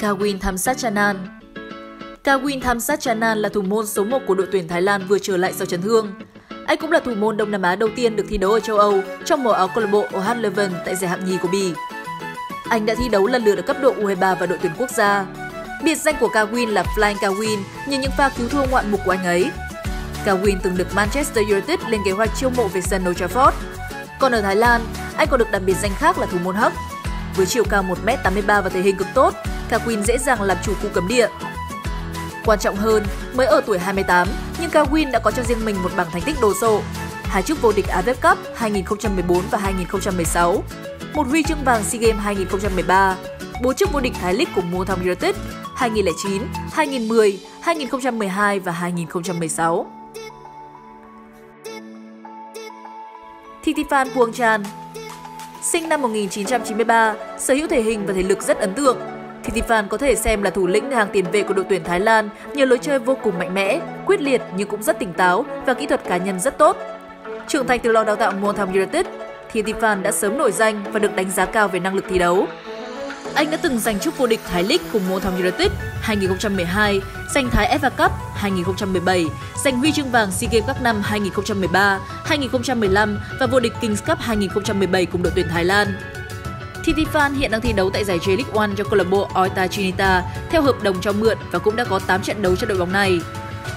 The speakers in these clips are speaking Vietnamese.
Kawin Thamsachanan Kawin Thamsachanan là thủ môn số 1 của đội tuyển Thái Lan vừa trở lại sau chấn thương. Anh cũng là thủ môn Đông Nam Á đầu tiên được thi đấu ở châu Âu trong màu áo câu lạc bộ OH Leuven tại giải hạng nhì của Bỉ. Anh đã thi đấu lần lượt ở cấp độ U23 và đội tuyển quốc gia. Biệt danh của Kawin là Flying Kawin như những pha cứu thua ngoạn mục của anh ấy. Kawin từng được Manchester United lên kế hoạch chiêu mộ về sân Old Trafford. Còn ở Thái Lan, anh còn được đặt biệt danh khác là thủ môn hấp. Với chiều cao 1m83 và thể hình cực tốt, Kawin dễ dàng làm chủ khu cấm địa. Quan trọng hơn, mới ở tuổi 28, nhưng Kawin đã có cho riêng mình một bảng thành tích đồ sộ. Hai chức vô địch AFF Cup 2014 và 2016, một huy chương vàng SEA Games 2013, bốn chức vô địch Thái League của Motown United 2009, 2010, 2012 và 2016. Thitiphan Puangchan Sinh năm 1993, sở hữu thể hình và thể lực rất ấn tượng. Thitiphan có thể xem là thủ lĩnh hàng tiền vệ của đội tuyển Thái Lan nhờ lối chơi vô cùng mạnh mẽ, quyết liệt nhưng cũng rất tỉnh táo và kỹ thuật cá nhân rất tốt. Trưởng thành từ lò đào tạo Motown United, Thitiphan đã sớm nổi danh và được đánh giá cao về năng lực thi đấu. Anh đã từng giành chức vô địch Thái League cùng Motown United 2012, giành Thái FA Cup 2017, giành huy chương vàng SEA Games các năm 2013, 2015 và vô địch Kings Cup 2017 cùng đội tuyển Thái Lan. Thitiphan hiện đang thi đấu tại giải J-League One cho câu lạc bộ Oita Trinita theo hợp đồng cho mượn và cũng đã có 8 trận đấu cho đội bóng này.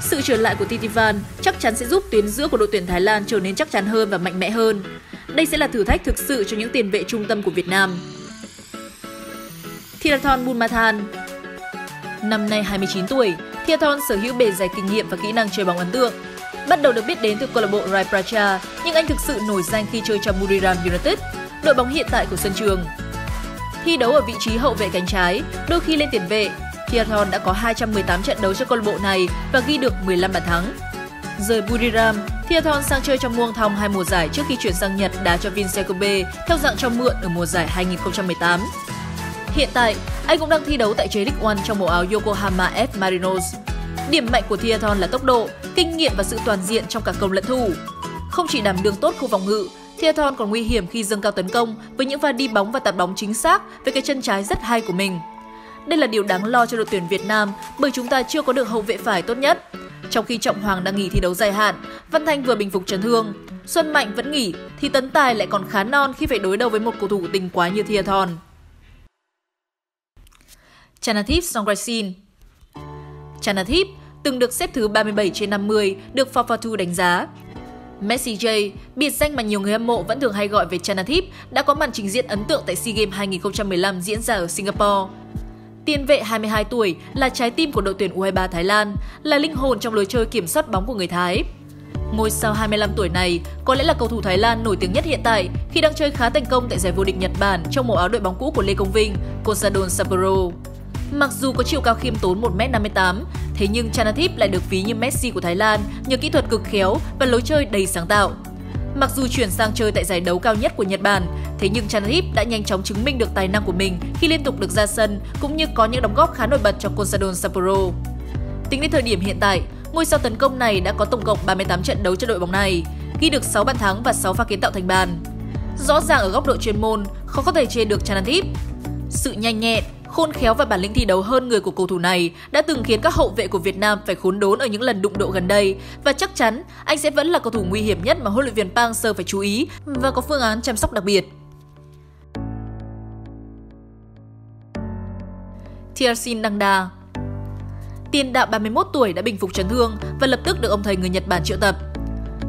Sự trở lại của Thitiphan chắc chắn sẽ giúp tuyến giữa của đội tuyển Thái Lan trở nên chắc chắn hơn và mạnh mẽ hơn. Đây sẽ là thử thách thực sự cho những tiền vệ trung tâm của Việt Nam. Thirathon Bunmathan Năm nay 29 tuổi, Thirathon sở hữu bề dày kinh nghiệm và kỹ năng chơi bóng ấn tượng. Bắt đầu được biết đến từ câu lạc bộ Rai Pracha, nhưng anh thực sự nổi danh khi chơi cho Buriram United, đội bóng hiện tại của sân trường. Thi đấu ở vị trí hậu vệ cánh trái, đôi khi lên tiền vệ, Thirathon đã có 218 trận đấu cho câu lạc bộ này và ghi được 15 bàn thắng. Rời Buriram, Thirathon sang chơi cho Muang Thong hai mùa giải trước khi chuyển sang Nhật đá cho Vinsecobe theo dạng cho mượn ở mùa giải 2018. Hiện tại, anh cũng đang thi đấu tại J-League One trong màu áo Yokohama F Marinos. Điểm mạnh của Thierton là tốc độ, kinh nghiệm và sự toàn diện trong cả công lẫn thủ. Không chỉ đảm đương tốt khu phòng ngự, Theaton còn nguy hiểm khi dâng cao tấn công với những pha đi bóng và tạt bóng chính xác với cái chân trái rất hay của mình. Đây là điều đáng lo cho đội tuyển Việt Nam bởi chúng ta chưa có được hậu vệ phải tốt nhất. Trong khi Trọng Hoàng đang nghỉ thi đấu dài hạn, Văn Thanh vừa bình phục chấn thương, Xuân Mạnh vẫn nghỉ thì Tấn Tài lại còn khá non khi phải đối đầu với một cầu thủ tình quái như Theaton. Chanathip Songkrasin Chanathip từng được xếp thứ 37 trên 50 được Fafatu đánh giá. Messi J, biệt danh mà nhiều người hâm mộ vẫn thường hay gọi về Chanathip, đã có màn trình diễn ấn tượng tại SEA Games 2015 diễn ra ở Singapore. Tiền vệ 22 tuổi là trái tim của đội tuyển U23 Thái Lan, là linh hồn trong lối chơi kiểm soát bóng của người Thái. Ngôi sao 25 tuổi này có lẽ là cầu thủ Thái Lan nổi tiếng nhất hiện tại khi đang chơi khá thành công tại giải vô địch Nhật Bản trong màu áo đội bóng cũ của Lê Công Vinh, Consadole Sapporo. Mặc dù có chiều cao khiêm tốn 1m58, thế nhưng Chanathip lại được ví như Messi của Thái Lan nhờ kỹ thuật cực khéo và lối chơi đầy sáng tạo. Mặc dù chuyển sang chơi tại giải đấu cao nhất của Nhật Bản, thế nhưng Chanathip đã nhanh chóng chứng minh được tài năng của mình khi liên tục được ra sân cũng như có những đóng góp khá nổi bật cho Consadole Sapporo. Tính đến thời điểm hiện tại, ngôi sao tấn công này đã có tổng cộng 38 trận đấu cho đội bóng này, ghi được 6 bàn thắng và 6 pha kiến tạo thành bàn. Rõ ràng ở góc độ chuyên môn, khó có thể chê được Chanathip. Sự nhanh nhẹn, khôn khéo và bản lĩnh thi đấu hơn người của cầu thủ này đã từng khiến các hậu vệ của Việt Nam phải khốn đốn ở những lần đụng độ gần đây và chắc chắn, anh sẽ vẫn là cầu thủ nguy hiểm nhất mà huấn luyện viên Park Hang-seo phải chú ý và có phương án chăm sóc đặc biệt. Tiersin Nangda, Tiền đạo 31 tuổi đã bình phục chấn thương và lập tức được ông thầy người Nhật Bản triệu tập.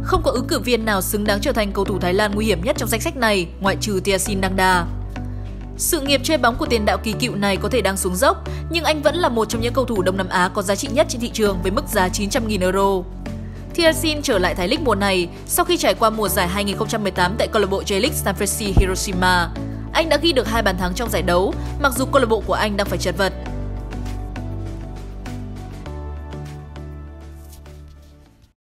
Không có ứng cử viên nào xứng đáng trở thành cầu thủ Thái Lan nguy hiểm nhất trong danh sách này, ngoại trừ Tiersin Nangda. Sự nghiệp chơi bóng của tiền đạo kỳ cựu này có thể đang xuống dốc, nhưng anh vẫn là một trong những cầu thủ Đông Nam Á có giá trị nhất trên thị trường với mức giá 900.000 euro. Thiersin trở lại Thái League mùa này sau khi trải qua mùa giải 2018 tại câu lạc bộ J-League Sanfrecce Hiroshima. Anh đã ghi được hai bàn thắng trong giải đấu, mặc dù câu lạc bộ của anh đang phải chật vật.